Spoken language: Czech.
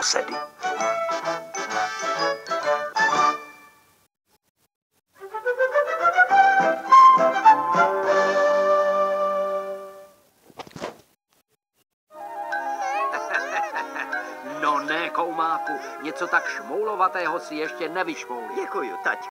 posedy. No ne, koumáku, něco tak šmoulovatého si ještě nevyšmouli. Děkuju, tať.